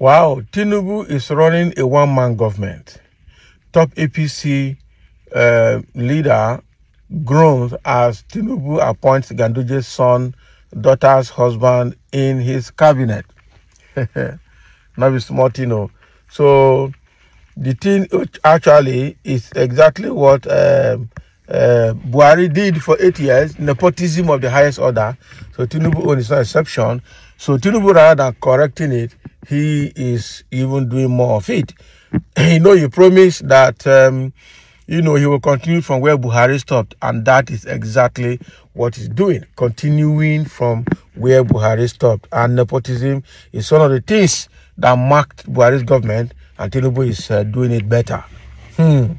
Wow, Tinubu is running a one-man government. Top APC uh, leader groans as Tinubu appoints Ganduje's son, daughter's husband in his cabinet. Not be smart, you know. So the thing actually is exactly what um, uh, Buhari did for eight years, nepotism of the highest order. So Tinubu is no exception. So Tinubu, rather than correcting it, he is even doing more of it. you know, he promised that, um, you know, he will continue from where Buhari stopped, and that is exactly what he's doing, continuing from where Buhari stopped. And nepotism is one of the things that marked Buhari's government, and Tinubu is uh, doing it better. Hmm.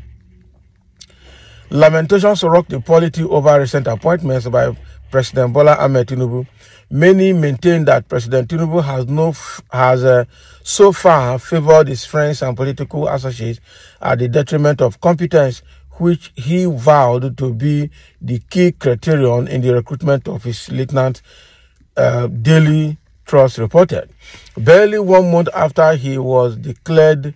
Lamentations rock the polity over recent appointments by President Bola Ahmed Tinubu. Many maintain that President Tinubu has no has uh, so far favored his friends and political associates at the detriment of competence, which he vowed to be the key criterion in the recruitment of his lieutenant. Uh, Daily Trust reported. Barely one month after he was declared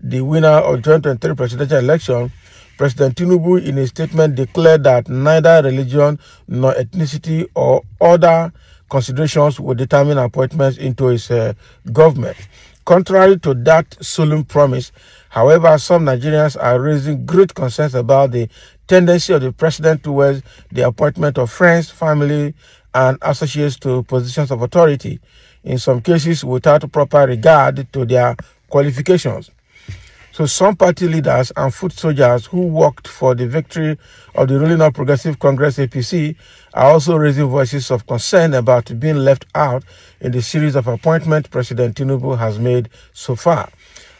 the winner of the 2023 presidential election, President Tinubu, in a statement, declared that neither religion nor ethnicity or other considerations will determine appointments into his uh, government. Contrary to that solemn promise, however, some Nigerians are raising great concerns about the tendency of the president towards the appointment of friends, family, and associates to positions of authority, in some cases without proper regard to their qualifications. So some party leaders and foot soldiers who worked for the victory of the ruling All Progressive Congress APC are also raising voices of concern about being left out in the series of appointments President Tinubu has made so far.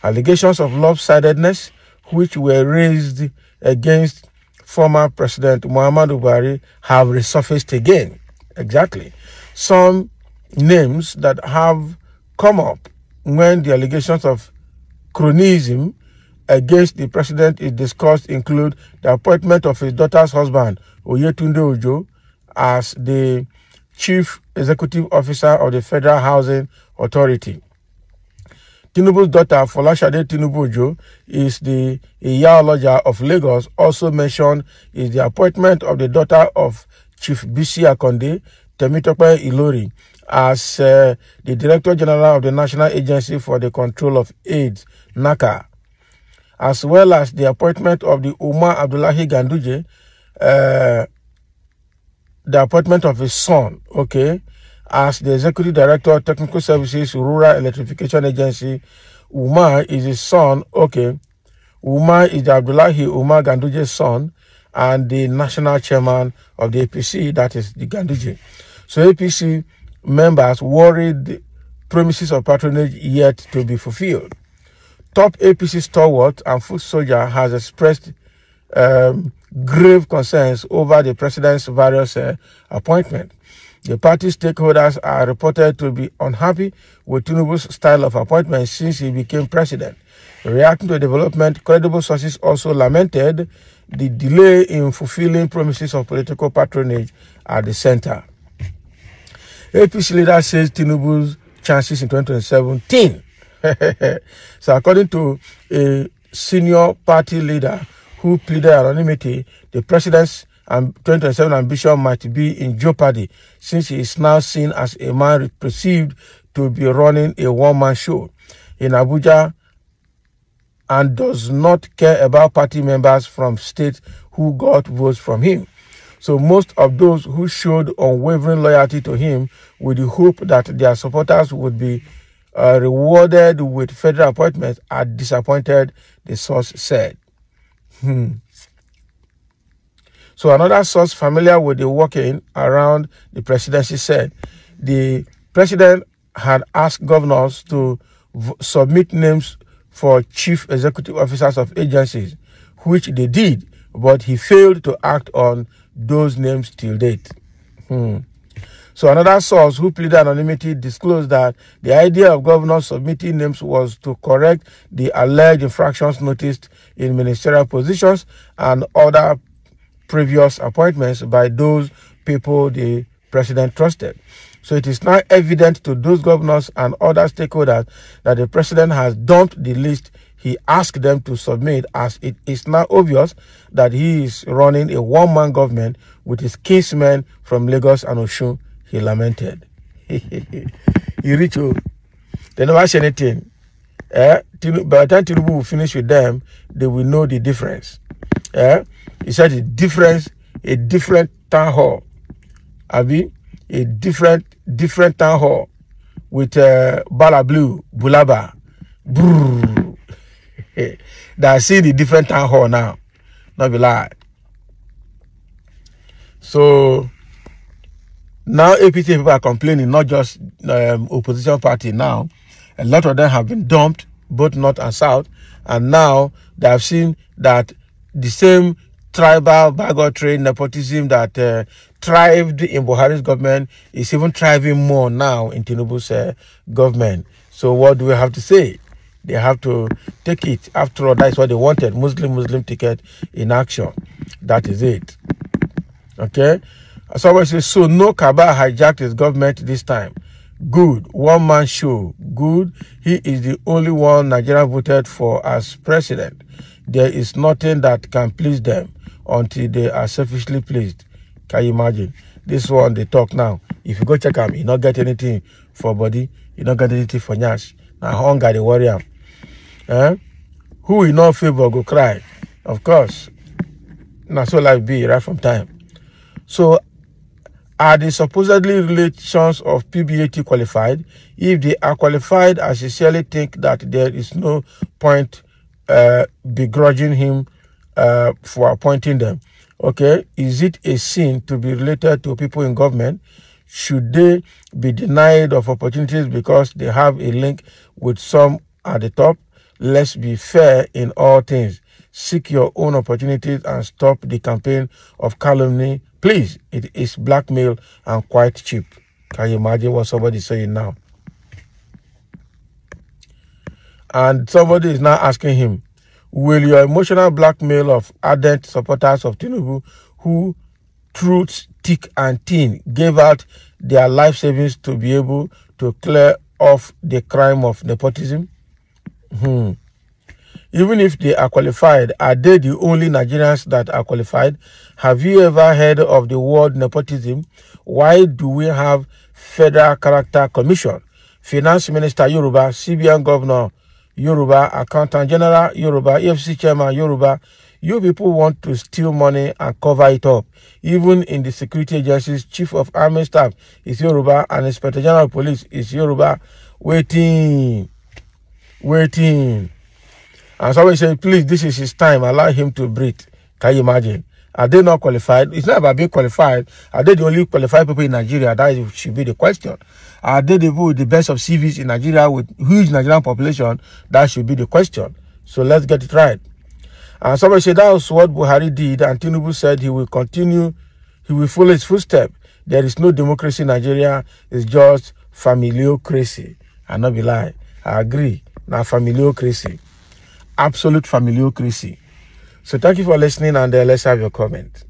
Allegations of lopsidedness, which were raised against former President Muhammadu Buhari, have resurfaced again. Exactly. Some names that have come up when the allegations of cronyism against the president is discussed include the appointment of his daughter's husband, Oyetunde Ojo, as the chief executive officer of the Federal Housing Authority. Tinubu's daughter, Folashade Tinubu Ojo, is the Iyaloja of Lagos. Also mentioned is the appointment of the daughter of Chief Bisi Akande, Temitope Ilori, as uh, the Director General of the National Agency for the Control of AIDS, NACA as well as the appointment of the Umar Abdullahi Ganduje, uh, the appointment of his son, okay, as the Executive Director of Technical Services Rural Electrification Agency. Umar is his son, okay. Umar is the Abdullahi Umar Ganduje's son and the national chairman of the APC, that is the Ganduje. So APC members worried promises of patronage yet to be fulfilled top APC stalwart and foot soldier has expressed um, grave concerns over the president's various uh, appointments. The party stakeholders are reported to be unhappy with Tinubu's style of appointment since he became president. Reacting to the development, credible sources also lamented the delay in fulfilling promises of political patronage at the center. APC leader says Tinubu's chances in 2017 so, according to a senior party leader who pleaded anonymity, the president's 2027 ambition might be in jeopardy since he is now seen as a man perceived to be running a one-man show in Abuja and does not care about party members from states who got votes from him. So most of those who showed unwavering loyalty to him with the hope that their supporters would be uh, rewarded with federal appointments are disappointed, the source said. Hmm. So another source familiar with the working around the presidency said the president had asked governors to submit names for chief executive officers of agencies, which they did, but he failed to act on those names till date. Hmm. So another source who pleaded anonymity disclosed that the idea of governors submitting names was to correct the alleged infractions noticed in ministerial positions and other previous appointments by those people the president trusted. So it is now evident to those governors and other stakeholders that the president has dumped the list he asked them to submit as it is now obvious that he is running a one-man government with his kinsmen from Lagos and Osun, he lamented. he reached They never say anything. Eh? By the time Tinubu will finish with them, they will know the difference. Eh? He said a difference, a different town hall. Abi, a different, different town hall with uh, Bala Blue, Bulaba. Brrr. that see the different town hall now. Not be lie. So now APC people are complaining, not just um, opposition party now. A lot of them have been dumped, both north and south, and now they have seen that the same tribal bigotry, nepotism that uh, thrived in Buhari's government is even thriving more now in Tinubu's uh, government. So what do we have to say? They have to take it. After all, that's what they wanted. Muslim Muslim ticket in action. That is it. Okay? As always say, so no Kaba hijacked his government this time. Good. One man show. Good. He is the only one Nigeria voted for as president. There is nothing that can please them until they are selfishly pleased. Can you imagine? This one they talk now. If you go check them, you not get anything for body, you not get anything for nyash. Now hunger they worry am. Eh? Who will not favor go cry? Of course. Now so life be right from time. So are the supposedly relations of PBAT qualified? If they are qualified, I sincerely think that there is no point uh, begrudging him uh, for appointing them. Okay, is it a sin to be related to people in government? Should they be denied of opportunities because they have a link with some at the top? Let's be fair in all things. Seek your own opportunities and stop the campaign of calumny. Please, it is blackmail and quite cheap. Can you imagine what somebody is saying now? And somebody is now asking him, Will your emotional blackmail of ardent supporters of Tinubu who through thick and thin gave out their life savings to be able to clear off the crime of nepotism? Hmm. Even if they are qualified, are they the only Nigerians that are qualified? Have you ever heard of the word nepotism? Why do we have Federal Character Commission? Finance Minister Yoruba, CBN Governor Yoruba, Accountant General Yoruba, EFC Chairman Yoruba. You people want to steal money and cover it up. Even in the security agencies, Chief of Army Staff is Yoruba and Inspector General Police is Yoruba. Waiting waiting. And somebody said, please, this is his time. Allow him to breathe. Can you imagine? Are they not qualified? It's not about being qualified. Are they the only qualified people in Nigeria? That should be the question. Are they the, with the best of CVs in Nigeria with huge Nigerian population? That should be the question. So let's get it right. And somebody said that was what Buhari did, and Tinubu said he will continue, he will follow his footsteps. There is no democracy in Nigeria, it's just familiocracy. And not be lie. I agree. Now, familiocracy. Absolute familiocracy. So thank you for listening and uh, let's have your comment.